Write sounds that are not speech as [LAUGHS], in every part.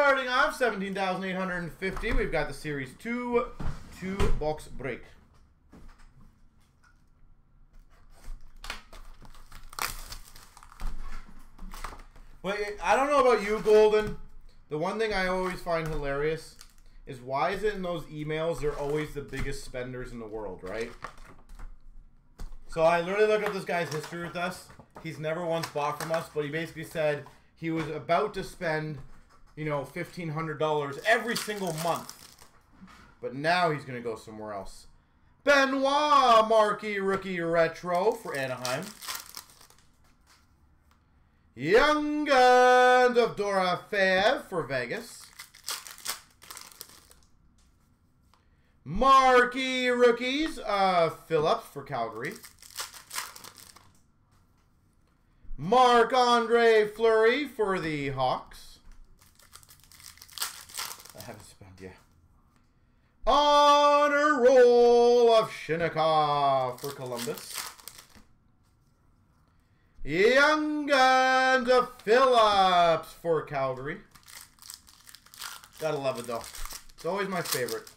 Starting off, 17,850. We've got the Series 2 two box break. But I don't know about you, Golden. The one thing I always find hilarious is why is it in those emails they're always the biggest spenders in the world, right? So I literally looked up this guy's history with us. He's never once bought from us, but he basically said he was about to spend, you know, fifteen hundred dollars every single month. But now he's gonna go somewhere else. Benoit Marquee Rookie Retro for Anaheim. Young Guns of Dorofeev for Vegas. Marquee Rookies of Phillips for Calgary. Marc-Andre Fleury for the Hawks. I haven't yet. Honor Roll of Chinakhov for Columbus. Young Guns of Phillips for Calgary. Gotta love it though. It's always my favorite.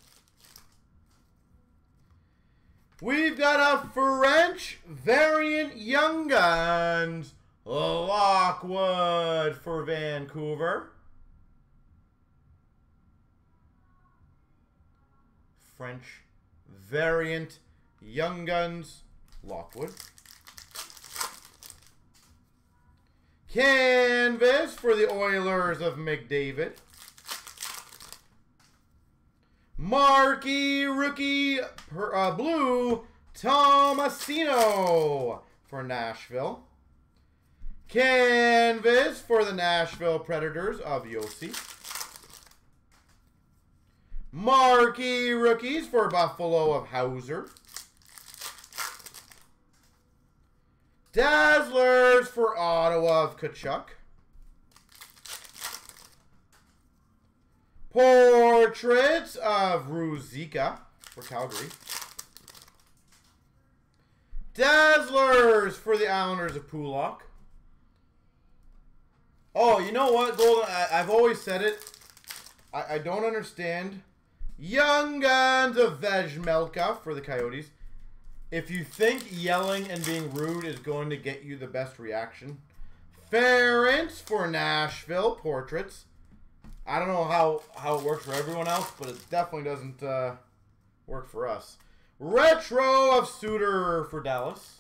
We've got a French variant Young Guns. Lockwood for Vancouver. French variant Young Guns. Lockwood. Canvas for the Oilers of McDavid. Marquee rookie per, uh, blue Tomasino for Nashville. Canvas for the Nashville Predators of Josi. Marquee rookies for Buffalo of Hauser. Dazzlers for Ottawa of Tkachuk. Portraits of Ruzicka for Calgary. Dazzlers for the Islanders of Pulock. Oh, you know what, Golden? I, have always said it. I, I don't understand. Young Guns of Vejmelka for the Coyotes. If you think yelling and being rude is going to get you the best reaction, Farrance for Nashville portraits. I don't know how, how it works for everyone else, but it definitely doesn't uh, work for us. Retro of Suter for Dallas.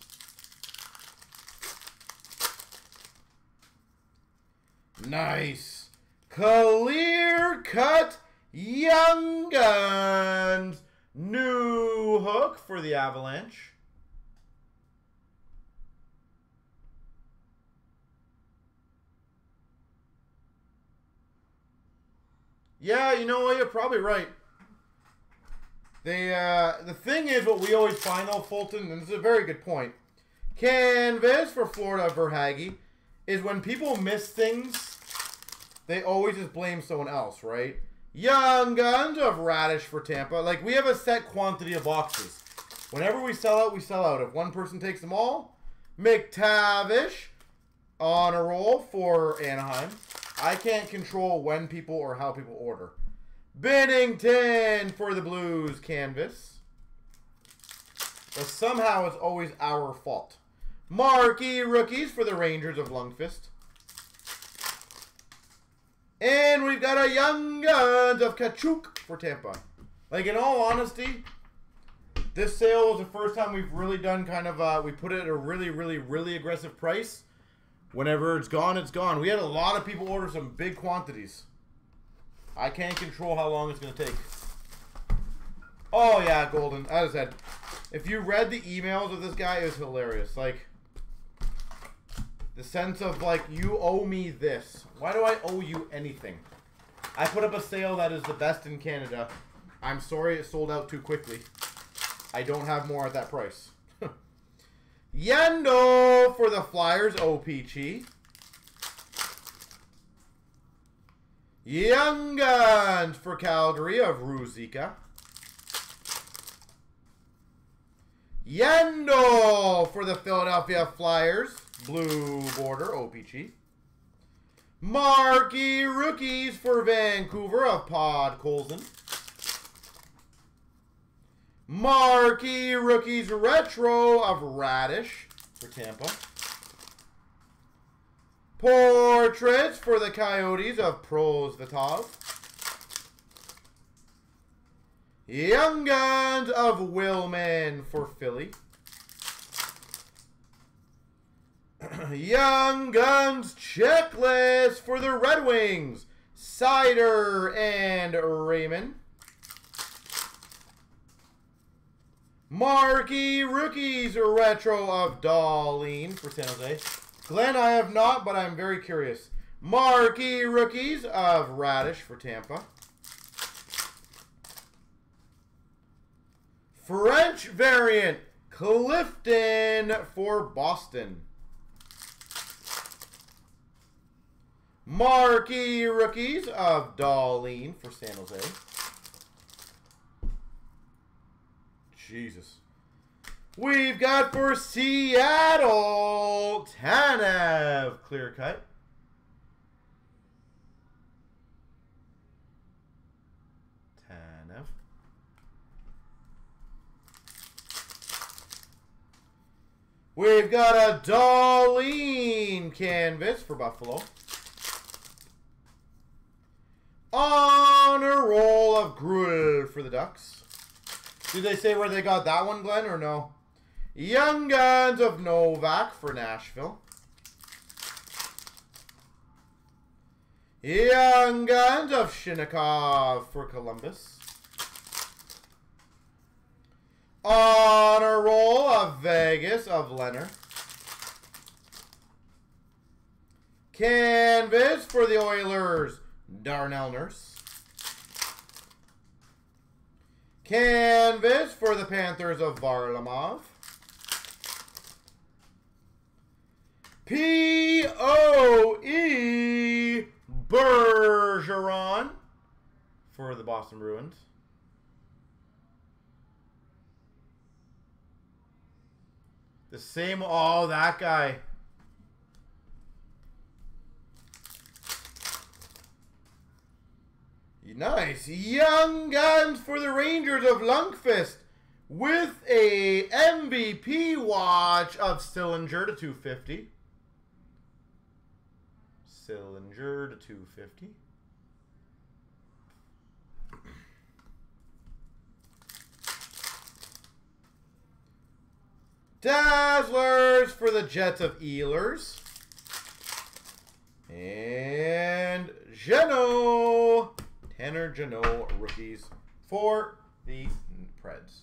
Nice. Clear cut Young Guns. Newhook for the Avalanche. Yeah, you know what? You're probably right. The uh, the thing is, what we always find though, Fulton, and this is a very good point. Canvas for Florida Verhaeghe is when people miss things, they always just blame someone else, right? Young Guns of Raddysh for Tampa. Like, we have a set quantity of boxes. Whenever we sell out, we sell out. If one person takes them all, McTavish on a roll for Anaheim. I can't control when people or how people order. Binnington for the Blues canvas. But somehow it's always our fault. Marquee rookies for the Rangers of Lundkvist. And we've got a Young Guns of Katchouk for Tampa. Like, in all honesty, this sale was the first time we've really done kind of, uh, we put it at a really, really, really aggressive price. Whenever it's gone, it's gone. We had a lot of people order some big quantities. I can't control how long it's going to take. Oh, yeah, Golden. As I said, if you read the emails of this guy, it was hilarious. Like, the sense of, like, you owe me this. Why do I owe you anything? I put up a sale that is the best in Canada. I'm sorry it sold out too quickly. I don't have more at that price. [LAUGHS] Yendo for the Flyers, OPG. Young Guns for Calgary of Ruzicka. Yendo for the Philadelphia Flyers, blue border, OPG. Marquee rookies for Vancouver of Podkolzin. Marquee rookies retro of Raddysh for Tampa. Portraits for the Coyotes of Prosvetov. Young Guns of Willman for Philly. Young Guns checklist for the Red Wings. Seider and Raymond. Marquee Rookies Retro of Dahlen for San Jose. Glenn, I have not, but I'm very curious. Marquee Rookies of Raddysh for Tampa. French variant, Clifton for Boston. Marquee rookies of Dahlen for San Jose. Jesus. We've got for Seattle, Tanev, clear cut. Tanev. We've got a Dahlin canvas for Buffalo. On a roll of Gruel for the Ducks. Did they say where they got that one, Glenn, or no? Young Guns of Novak for Nashville. Young Guns of Chinakhov for Columbus. Honor roll of Vegas of Leonard. Canvas for the Oilers, Darnell Nurse. Canvas for the Panthers of Varlamov. P.O.E. Bergeron for the Boston Bruins. The same, oh, that guy. Nice. Young Guns for the Rangers of Lundkvist with a MVP watch of Sillinger to 250. Sillinger to 250. Dazzlers for the Jets of Ehlers. And Geno. Tanner Jeannot rookies for the Preds.